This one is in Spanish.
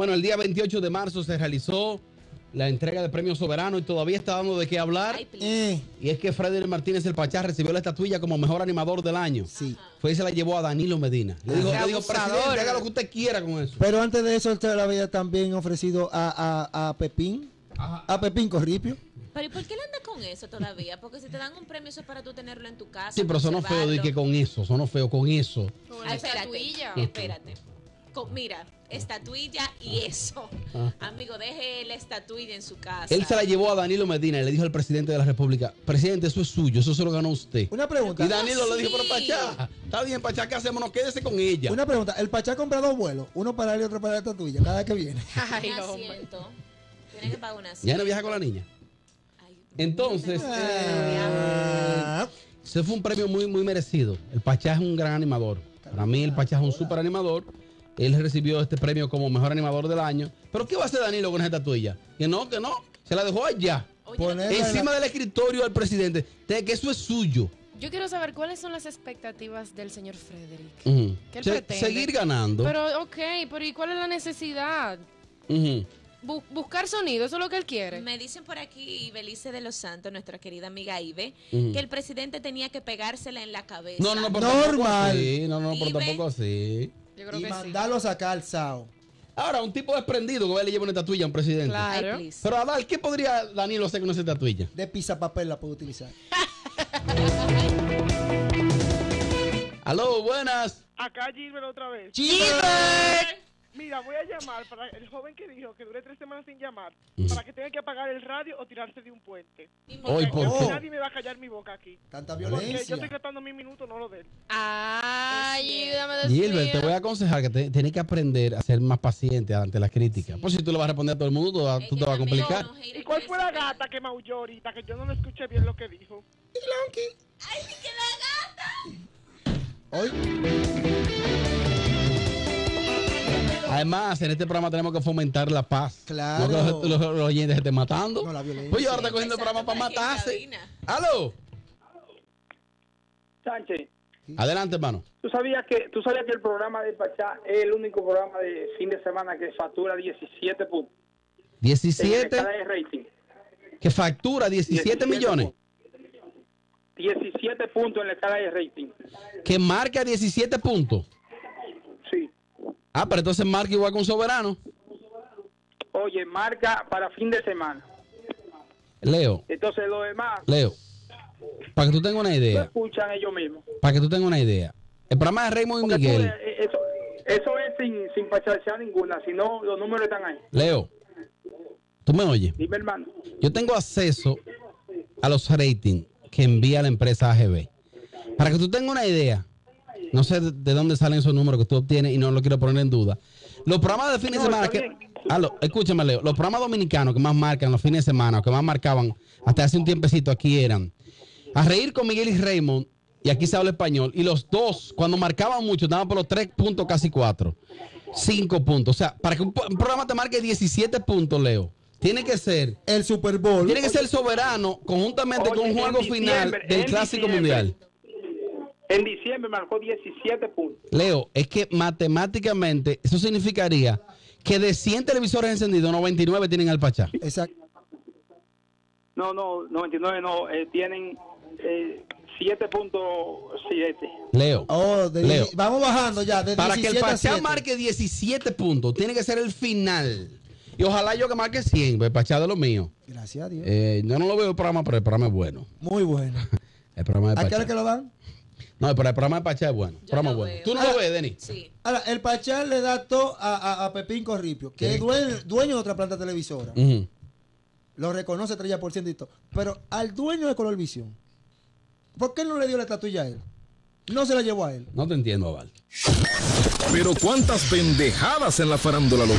Bueno, el día 28 de marzo se realizó la entrega de premio soberano y todavía está dando de qué hablar. Ay. Eh, Y es que Freddy Martínez el Pachá recibió la estatuilla como mejor animador del año. sí. Fue y se la llevó a Danilo Medina. Le dijo, Qué le dijo abusador. presidente, haga lo que usted quiera con eso. Pero antes de eso, usted le había también ofrecido a, a, a Pepín. A Pepín Corripio. Pero ¿y por qué le anda con eso todavía? Porque si te dan un premio eso es para tú tenerlo en tu casa. Sí, pero sonó feo de que con eso, sonó feo con eso. Con Ah, la espérate, estatuilla. espérate. Con- mira, estatuilla y eso. Ah. Amigo, deje la estatuilla en su casa. Él se la llevó a Danilo Medina y le dijo al presidente de la República, presidente, eso es suyo, eso se lo ganó usted. Una pregunta. Y Danilo le dijo, sí? pero Pachá, está bien, Pachá, ¿qué hacemos? No, quédese con ella. Una pregunta. El Pachá compra dos vuelos. Uno para él y otro para la estatuilla. Cada vez que viene. Ay, hombre. asiento. Tiene que pagar un asiento. Ya no viaja con la niña. Ay, Entonces, eh, Ah, ese fue un premio muy, muy merecido. El Pachá es un gran animador. Para mí, el Pachá es un super animador. Él recibió este premio como mejor animador del año. Pero ¿qué va a hacer Danilo con esa estatuilla? Que no, que no. Se la dejó allá. Encima del escritorio del presidente. De que eso es suyo. Yo quiero saber cuáles son las expectativas del señor Frederick. ¿Qué él Se- pretende? seguir ganando. Pero, ok, pero ¿y cuál es la necesidad? Bu- buscar sonido, eso es lo que él quiere. Me dicen por aquí, Belice de los Santos, nuestra querida amiga Ibe, que el presidente tenía que pegársela en la cabeza. No, no, no, pero Normal. tampoco así. No, no, pero Y ve- tampoco así. Yo creo y que sí. mandarlo a sacar al Sao. Ahora, un tipo desprendido que va y le lleva una estatuilla a un presidente. Claro. Pero Adal, ¿qué podría Danilo hacer con esa estatuilla? De pizza papel la puedo utilizar. Aló, buenas. Acá Gilbert otra vez. Mira, voy a llamar para el joven que dijo que dure tres semanas sin llamar, para que tenga que apagar el radio o tirarse de un puente. Hoy, ¿por qué? Nadie me va a callar mi boca aquí. Tanta Porque yo violencia. estoy tratando mi minuto, no lo de él. Ayúdame Gilbert, te voy a aconsejar que te, tienes que aprender a ser más paciente ante las críticas. Pues si tú le vas a responder a todo el mundo, tú, vas- tú te vas a complicar. ¿Y cuál fue la gata que maulló ahorita? Que yo no le escuché bien lo que dijo. Hoy, Además, en este programa tenemos que fomentar la paz. Claro. No que los, los- los oyentes estén matando. No, la violencia. Pues yo ahora está cogiendo el programa para matarse. ¡Aló! Sánchez, Adelante, hermano. ¿tú sabías que tú sabías que el programa de Pachá es el único programa de fin de semana que factura 17 puntos en la 17, escala de rating? que factura 17 millones, puntos. 17 puntos en la escala de rating. que marca 17 puntos. Sí. Ah, pero entonces marca igual con Soberano. Oye, marca para fin de semana. Leo, Entonces lo demás Leo, para que tú tengas una lo idea, escuchan ellos mismos. para que tú tengas una idea. El programa de Raymond y Porque Miguel, eh, eso, eso es sin, sin pacharsear ninguna, si no los números están ahí. Leo, tú me oyes. Dime, hermano. Yo tengo acceso a los ratings que envía la empresa AGB. Para que tú tengas una idea, no sé de, de dónde salen esos números que tú obtienes y no lo quiero poner en duda. Los programas de fin de No, semana que. Aló, escúchame, Leo. Los programas dominicanos que más marcan los fines de semana, o que más marcaban hasta hace un tiempecito aquí eran A Reír con Miguel y Raymond, y aquí se habla español, y los dos, cuando marcaban mucho, estaban por los tres puntos, casi cuatro. Cinco puntos. O sea, para que un, programa te marque 17 puntos, Leo, tiene que ser el Super Bowl. tiene que ser soberano conjuntamente Oye, con un juego final del Clásico diciembre. Mundial. En diciembre marcó 17 puntos. Leo, es que matemáticamente eso significaría que de 100 televisores encendidos, 99 tienen al Pachá. Exacto. No, no, 99 no, eh, tienen eh, 7.7. Leo, Oh, de- Leo. Vamos bajando ya. De para que el 17 a Pachá 7. marque 17 puntos, tiene que ser el final. Y ojalá yo que marque 100, pues el Pachá de lo mío. Gracias a Dios. Eh, yo no lo veo el programa, pero el programa es bueno. Muy bueno. El programa de ¿A qué hora Pachá. que lo dan? No, pero el programa de Pachá es bueno. Yo programa bueno. veo. ¿Tú no lo ves, Denis? Sí. Ahora, el Pachá le da todo a, a- a Pepín Corripio, que Sí. es dueño, dueño de otra planta televisora. Ujú. Lo reconoce 30% y todo. Pero al dueño de Colorvisión, ¿por qué no le dio la estatuilla a él? No se la llevó a él. No te entiendo, Aval. Pero cuántas pendejadas en la farándula local.